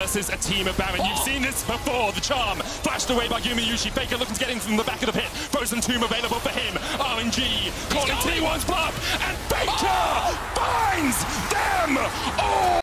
versus a team of Baron. You've seen this before. The charm flashed away by Yumi Yushi. Faker looking to get in from the back of the pit. Frozen Tomb available for him. RNG calling T1's bluff. And Faker oh! finds them all.